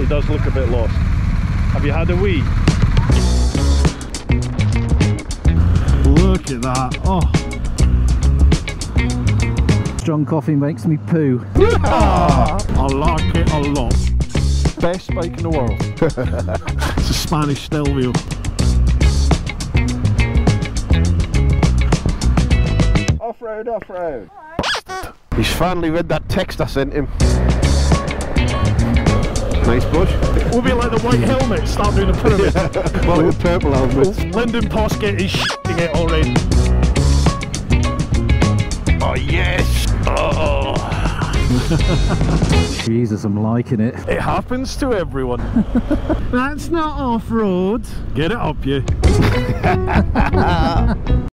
He does look a bit lost. Have you had a wee? Look at that. Oh. Strong coffee makes me poo. Ah, I like it a lot. Best bike in the world. it's a Spanish Stelvio. Off-road, off-road. He's finally read that text I sent him. Nice bush. We'll be like the white helmet, start doing the pyramid. well, with purple helmets. Lyndon Poskitt is shitting it already. Oh yes! Oh. Jesus, I'm liking it. It happens to everyone. That's not off-road. Get it up, you.